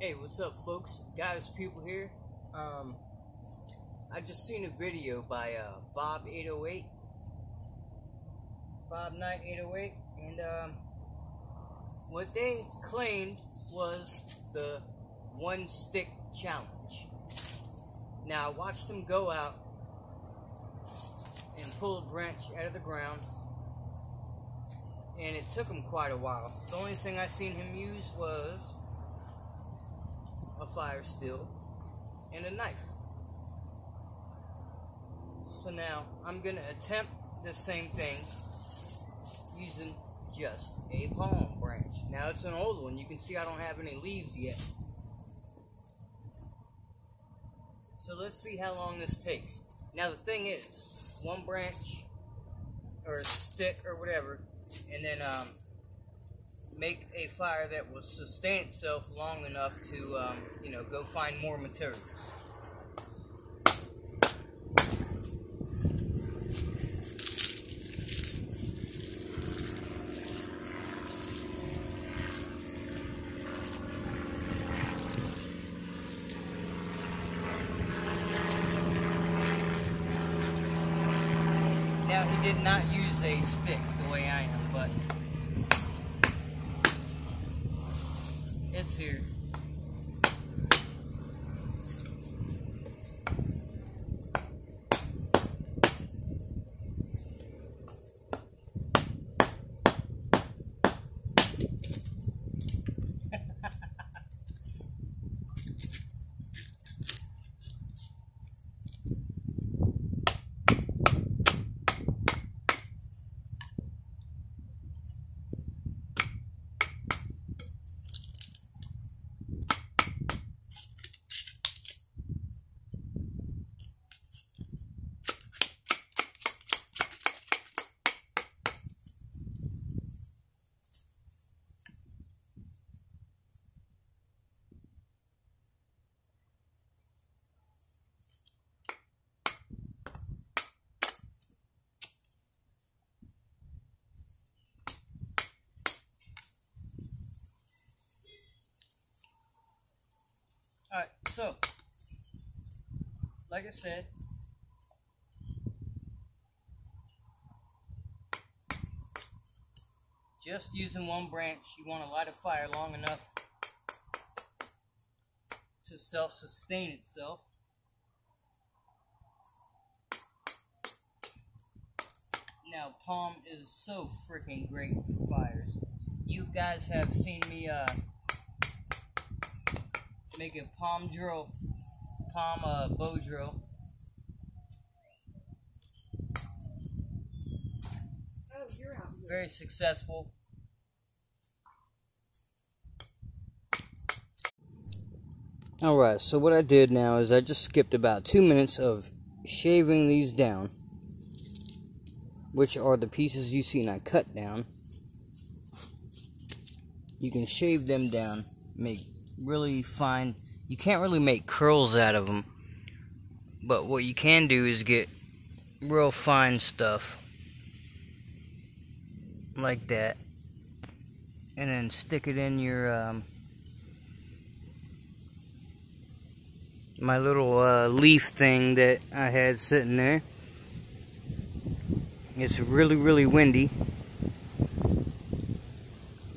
Hey, what's up, folks? Gaia's Pupil here. Um, I just seen a video by uh, Bob 808, Bob Knight 808, and um, what they claimed was the one stick challenge. Now, I watched him go out and pull a branch out of the ground, and it took him quite a while. The only thing I seen him use was a fire steel and a knife. So now I'm gonna attempt the same thing using just a palm branch. Now it's an old one. You can see I don't have any leaves yet. So let's see how long this takes. Now the thing is, one branch or a stick or whatever, and then um, make a fire that will sustain itself long enough to, um, you know, go find more materials. Now he did not use a stick the way I am, but it's here. Alright, so, like I said, just using one branch, you want to light a fire long enough to self-sustain itself. Now, palm is so freaking great for fires. You guys have seen me, uh, make a palm drill, palm uh, bow drill. Oh, you're out. Very successful. Alright, so what I did now is I just skipped about two minutes of shaving these down, which are the pieces you seen I cut down. You can shave them down, make really fine. You can't really make curls out of them, but what you can do is get real fine stuff like that, and then stick it in your um, my little uh, leaf thing that I had sitting there. It's really really windy.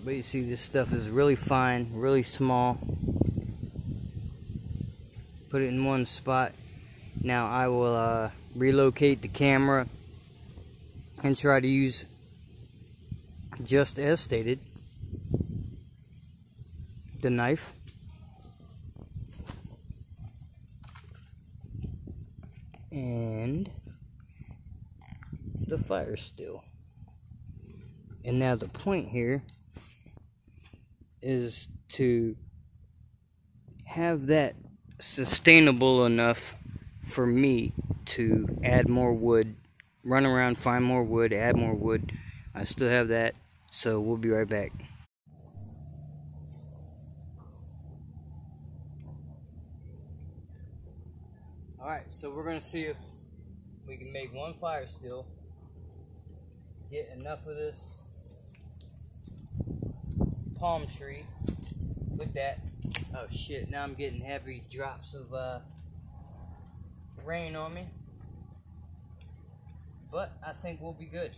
But you see this stuff is really fine, really small. Put it in one spot. Now I will uh, relocate the camera and try to use just as stated the knife and the fire steel. And now the point here is to have that sustainable enough for me to add more wood, run around, find more wood, add more wood. I still have that, so we'll be right back. Alright, so we're going to see if we can make one fire steel, get enough of this palm tree with that Oh shit, now I'm getting heavy drops of uh, rain on me. But I think we'll be good.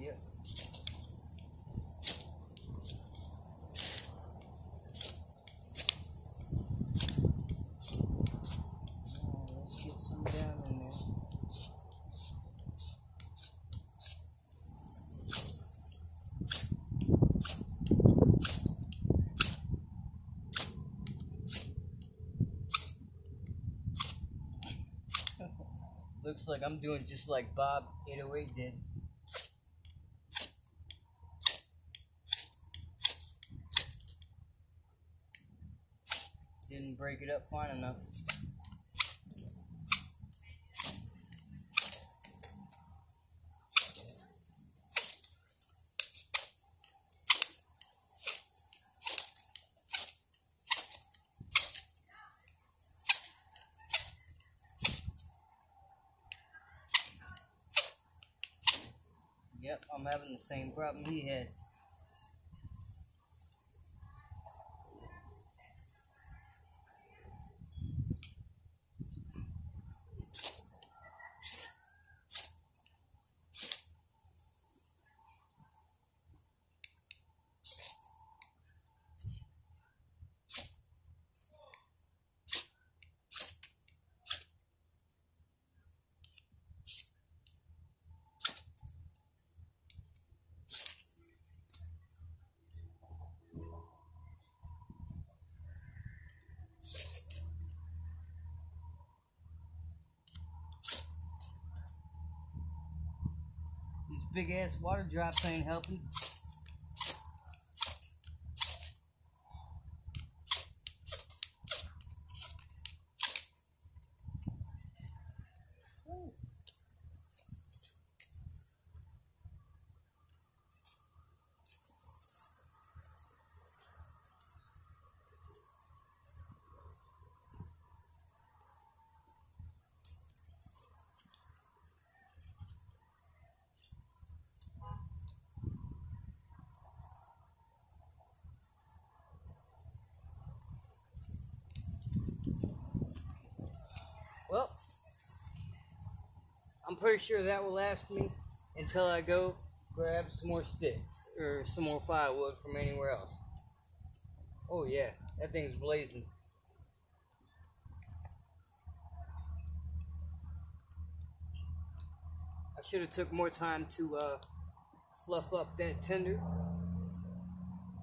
Yep. Oh, let's get some down in there. Like I'm doing just like Bob 808 did. Didn't break it up fine enough. I'm having the same problem he had. Big ass water drops ain't helping. Well, I'm pretty sure that will last me until I go grab some more sticks or some more firewood from anywhere else. Oh yeah, that thing's blazing. I should have took more time to uh, fluff up that tinder,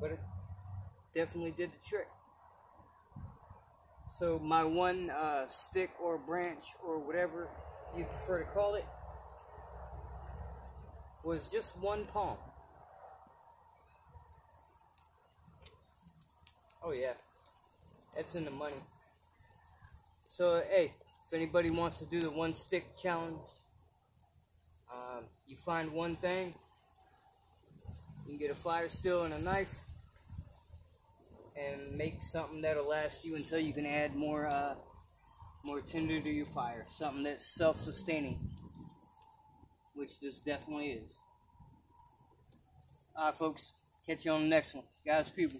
but it definitely did the trick. So my one uh, stick or branch or whatever you prefer to call it was just one palm. Oh yeah, that's in the money. So hey, if anybody wants to do the one stick challenge, um, you find one thing, you can get a fire steel and a knife and make something that'll last you until you can add more uh, more tinder to your fire. Something that's self-sustaining, which this definitely is. All right, folks. Catch you on the next one, guys. People.